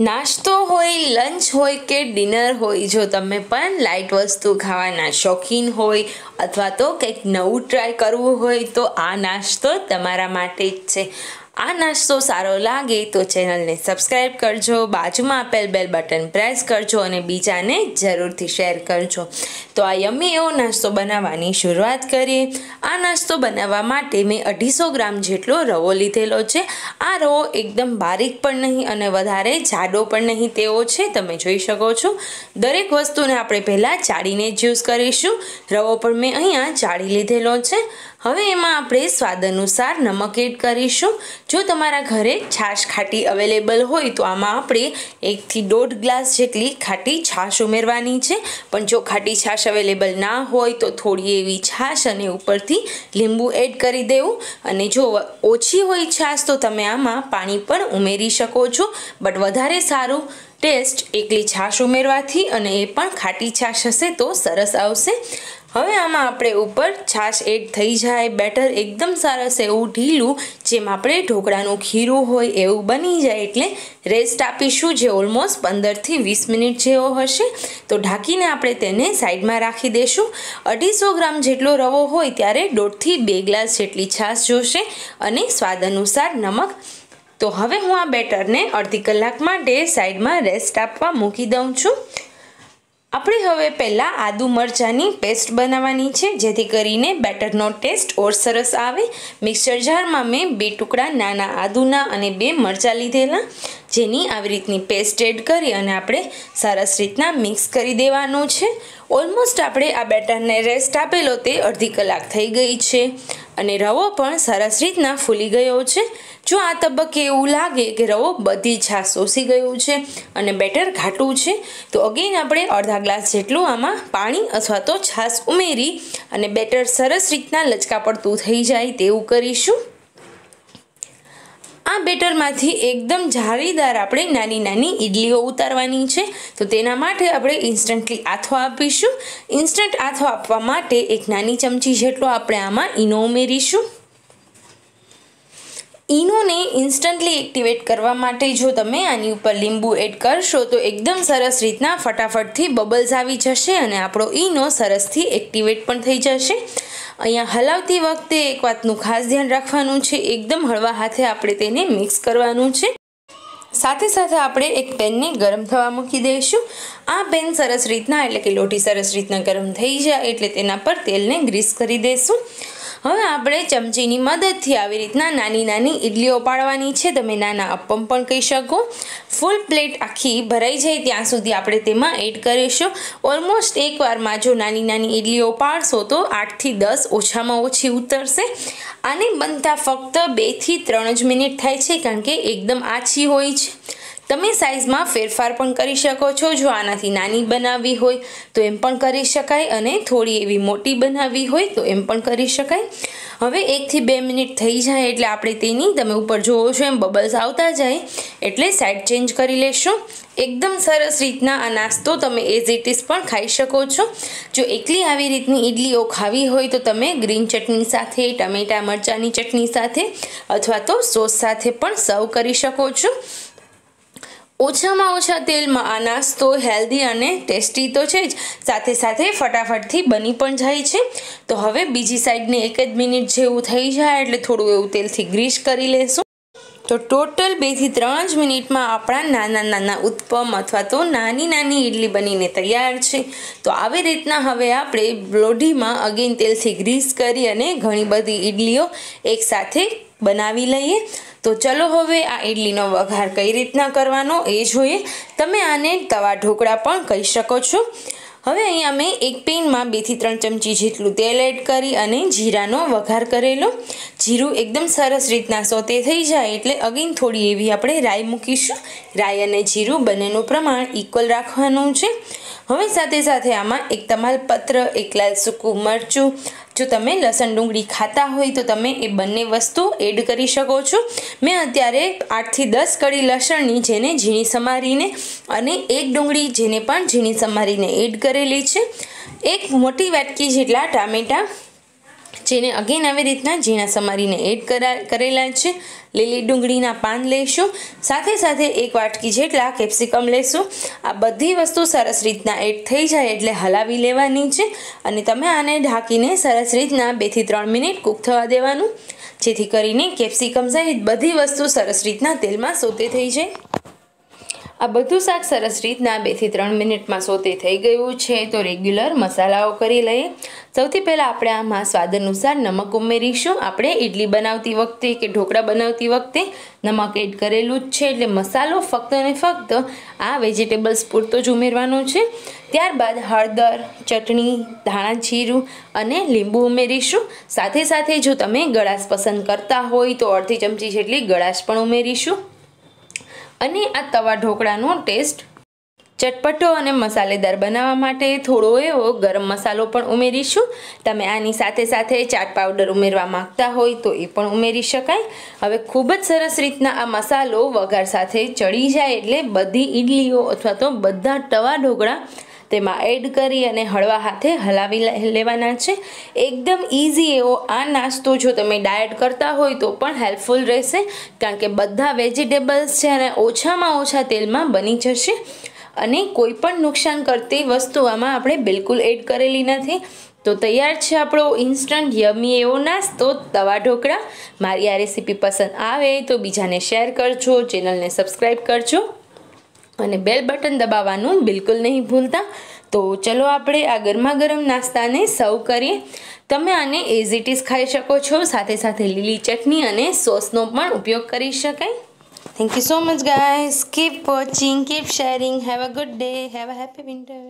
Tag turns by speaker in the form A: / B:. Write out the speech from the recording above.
A: નાસ્તો હોય, લંચ હોય કે ડિનર હોય, જો તમે પણ લાઇટ વસ્તુ ખાવાના શોખીન હોય અથવા તો કંઈક નવું ટ્રાય કરવું હોય, તો આ નાસ્તો તમારા માટે જ છે. આ નાસ્તો સારો લાગે તો ચેનલને સબસ્ક્રાઈબ કરજો, બાજુમાં આપેલ બેલ બટન પ્રેસ કરજો અને બીજાને જરૂરથી શેર કરજો. તો આ યમ્મી એવો નાસ્તો બનાવવાની શરૂઆત કરીએ. આ નાસ્તો બનાવવા માટે મેં અઢીસો ગ્રામ જેટલો રવો લીધેલો છે. આ રવો એકદમ બારીક પણ નહીં અને વધારે જાડો પણ નહીં તેવો છે, તમે જોઈ શકો છો. દરેક વસ્તુને આપણે પહેલાં ચાળીને જ યુઝ કરીશું. રવો પણ મેં અહીંયા ચાળી લીધેલો છે. હવે એમાં આપણે સ્વાદ અનુસાર નમક એડ કરીશું. જો તમારા ઘરે છાશ ખાટી અવેલેબલ હોય તો આમાં આપણે એકથી દોઢ ગ્લાસ જેટલી ખાટી છાશ ઉમેરવાની છે. પણ જો ખાટી છાશ અવેલેબલ ના હોય તો થોડી એવી છાશ અને ઉપરથી લીંબુ એડ કરી દેવું. અને જો ઓછી હોય છાશ તો તમે આમાં પાણી પણ ઉમેરી શકો છો. બટ વધારે સારું ટેસ્ટ એકલી છાશ ઉમેરવાથી અને એ પણ ખાટી છાશ હશે તો સરસ આવશે. હવે આમાં આપણે ઉપર છાશ એડ થઈ જાય, બેટર એકદમ સરસ એવું ઢીલું, જેમ આપણે ઢોકળાનું ખીરું હોય એવું બની જાય એટલે રેસ્ટ આપીશું જે ઓલમોસ્ટ પંદરથી વીસ મિનિટ જેવો હશે. તો ઢાંકીને આપણે તેને સાઈડમાં રાખી દઈશું અઢીસો ગ્રામ જેટલો રવો હોય ત્યારે દોઢથી બે ગ્લાસ જેટલી છાશ જોશે અને સ્વાદ અનુસાર નમક. તો હવે હું આ બેટરને અડધી કલાક માટે સાઈડમાં રેસ્ટ આપવા મૂકી દઉં છું. આપણે હવે પહેલાં આદુ મરચાંની પેસ્ટ બનાવવાની છે, જેથી કરીને બેટરનો ટેસ્ટ ઓર સરસ આવે. મિક્સર જારમાં મેં બે ટુકડા નાના આદુના અને બે મરચાં લીધેલા, જેની આવી રીતની પેસ્ટ એડ કરી અને આપણે સરસ રીતના મિક્સ કરી દેવાનું છે. ઓલમોસ્ટ આપણે આ બેટરને રેસ્ટ આપેલો તે અડધી કલાક થઈ ગઈ છે. અને રવો પણ સરસ રીતના ફૂલી ગયો છે. જો આ તબક્કે એવું લાગે કે રવો બધી છાશ શોષી ગયું છે અને બેટર ઘાટું છે, તો અગેન આપણે અડધા ગ્લાસ જેટલું આમાં પાણી અથવા તો છાશ ઉમેરી અને બેટર સરસ રીતના લચકા પડતું થઈ જાય તેવું કરીશું. આ બેટરમાંથી એકદમ જાળીદાર આપણે નાની નાની ઇડલીઓ ઉતારવાની છે. તો તેના માટે આપણે ઇન્સ્ટન્ટલી આથો આપીશું. ઇન્સ્ટન્ટ આથો આપવા માટે એક નાની ચમચી જેટલો આપણે આમાં ઈનો ઉમેરીશું. ઈનોને ઇન્સ્ટન્ટલી એક્ટિવેટ કરવા માટે જો તમે આની ઉપર લીંબુ એડ કરશો તો એકદમ સરસ રીતના ફટાફટથી બબલ્સ આવી જશે અને આપણો ઈનો સરસથી એક્ટિવેટ પણ થઈ જશે. અહીંયા હલાવતી વખતે એક વાતનું ખાસ ધ્યાન રાખવાનું છે. એકદમ હળવા હાથે આપણે તેને મિક્સ કરવાનું છે. સાથે સાથે આપણે એક પેનને ગરમ થવા મૂકી દઈશું. આ પેન સરસ રીતના એટલે કે લોટી સરસ રીતના ગરમ થઈ જાય એટલે તેના પર તેલને ગ્રીસ કરી દઈશું. હવે આપણે ચમચીની મદદથી આવી રીતના નાની નાની ઇડલીઓ પાડવાની છે. તમે નાના અપમ પણ કહી શકો. ફૂલ પ્લેટ આખી ભરાઈ જાય ત્યાં સુધી આપણે તેમાં એડ કરીશું. ઓલમોસ્ટ એકવારમાં જો નાની નાની ઇડલીઓ પાડશો તો આઠથી દસ ઓછામાં ઓછી ઉતરશે. આને બનતા ફક્ત બેથી ત્રણ જ મિનિટ થાય છે કારણ કે એકદમ આછી હોય છે. તમે સાઇઝમાં ફેરફાર પણ કરી શકો છો. જો આનાથી નાની બનાવવી હોય, તો એમ પણ કરી શકાય અને થોડી એવી મોટી બનાવવી હોય, તો એમ પણ કરી શકાય. હવે એકથી બે મિનિટ થઈ જાય એટલે આપણે તેની તમે ઉપર જોવો છો, એમ બબલ્સ આવતા જાય, એટલે સાઇડ ચેન્જ કરી લેશું. એકદમ સરસ રીતના આ નાસ્તો તમે એઝ ઇટ ઇઝ પણ ખાઈ શકો છો. જો એકલી આવી રીતની ઇડલીઓ ખાવી હોય, તો તમે ગ્રીન ચટણી સાથે, ટમેટા મરચાંની ચટણી સાથે અથવા તો સોસ સાથે પણ સર્વ કરી શકો છો. ઓછામાં ઓછા તેલમાં આ નાસ્તો હેલ્ધી અને ટેસ્ટી તો છે જ. સાથે સાથે ફટાફટથી બની પણ જાય છે. તો હવે બીજી સાઈડને એક જ મિનિટ જેવું થઈ જાય એટલે થોડું એવું તેલથી ગ્રીસ કરી લેશું. તો ટોટલ બેથી ત્રણ જ મિનિટમાં આપણા નાના નાના ઉત્પમ અથવા તો નાની નાની ઇડલી બનીને તૈયાર છે. તો આવી રીતના હવે આપણે બ્લોઢીમાં અગેન તેલથી ગ્રીસ કરી અને ઘણી બધી ઇડલીઓ એકસાથે બનાવી લઈએ. તો ચલો હવે આ ઇડલીનો વઘાર કઈ રીતના કરવાનો એ જોઈએ. તમે આને તવા ઢોકળા પણ કહી શકો છો. હવે અહીંયા મેં એક પેનમાં બેથી ત્રણ ચમચી જેટલું તેલ એડ કરી અને જીરાનો વઘાર કરેલો. જીરું એકદમ સરસ રીતના સોતે થઈ જાય એટલે અગેન થોડી એવી આપણે રાઈ મૂકીશું. રાઈ અને જીરું બંનેનું પ્રમાણ ઇક્વલ રાખવાનું છે. હવે સાથે સાથે આમાં એક તમાલપત્ર એક લાલ સૂકું મરચું. જો તમે લસણ ડુંગળી ખાતા હોય તો તમે એ બંને વસ્તુ એડ કરી શકો છો. મેં અત્યારે આઠથી દસ કડી લસણની જેને ઝીણી સમારીને અને એક ડુંગળી જેને પણ ઝીણી સમારીને એડ કરેલી છે. એક મોટી વાટકી જેટલા ટામેટાં જેને અગેન આવી રીતના ઝીણા સમારીને એડ કરેલા છે. લીલી ડુંગળીના પાન લઈશું સાથે સાથે એક વાટકી જેટલા કેપ્સિકમ લઈશું આ બધી વસ્તુ સરસ રીતના એડ થઈ જાય એટલે હલાવી લેવાની છે. અને તમે આને ઢાંકીને સરસ રીતના બેથી ત્રણ મિનિટ કૂક થવા દેવાનું. જેથી કરીને કેપ્સિકમ સહિત બધી વસ્તુ સરસ રીતના તેલમાં સોતે થઈ જાય. આ બધું શાક સરસ રીતના બેથી ત્રણ મિનિટમાં સોતે થઈ ગયું છે. તો રેગ્યુલર મસાલાઓ કરી લઈએ. સૌથી પહેલાં આપણે આમાં સ્વાદ અનુસાર નમક ઉમેરીશું. આપણે ઇડલી બનાવતી વખતે કે ઢોકળા બનાવતી વખતે નમક એડ કરેલું જ છે. એટલે મસાલો ફક્ત અને ફક્ત આ વેજીટેબલ્સ પૂરતો જ ઉમેરવાનો છે. ત્યારબાદ હળદર, ચટણી, ધાણા જીરું અને લીંબુ ઉમેરીશું. સાથે સાથે જો તમે ગળાશ પસંદ કરતા હોય તો અડધી ચમચી જેટલી ગળાશ પણ ઉમેરીશું. અને આ તવા ઢોકળાનો ટેસ્ટ. ચટપટો અને મસાલેદાર બનાવવા માટે થોડો એવો ગરમ મસાલો પણ ઉમેરીશું. તમે આની સાથે સાથે ચાટ પાવડર ઉમેરવા માંગતા હોય તો એ પણ ઉમેરી શકાય. હવે ખૂબ જ સરસ રીતના આ મસાલો વઘાર સાથે ચડી જાય એટલે બધી ઈડલીઓ અથવા તો બધા તવા ઢોકળા તેમાં એડ કરી અને હળવા હાથે હલાવી લેવાના છે. એકદમ ઇઝી એવો આ નાસ્તો જો તમે ડાયટ કરતા હોય તો પણ હેલ્પફુલ રહેશે, કારણ કે બધા વેજીટેબલ્સ છે અને ઓછામાં ઓછા તેલમાં બની જશે. અને કોઈ પણ નુકસાન કરતી વસ્તુ આમાં આપણે બિલકુલ એડ કરેલી નથી. તો તૈયાર છે આપણો ઇન્સ્ટન્ટ યમી એવો નાસ્તો, તવા ઢોકળા. મારી આ રેસીપી પસંદ આવે તો બીજાને શેર કરજો ચેનલને સબસ્ક્રાઈબ કરજો. અને બેલ બટન દબાવવાનું બિલકુલ નહીં ભૂલતા. તો ચલો આપણે આ ગરમા ગરમ નાસ્તાને સર્વ કરીએ. તમે આને એઝ ઇટ ઇઝ ખાઈ શકો છો. સાથે સાથે લીલી ચટણી અને સોસનો પણ ઉપયોગ કરી શકાય. Thank you so much guys keep watching keep sharing have a good day have a happy winter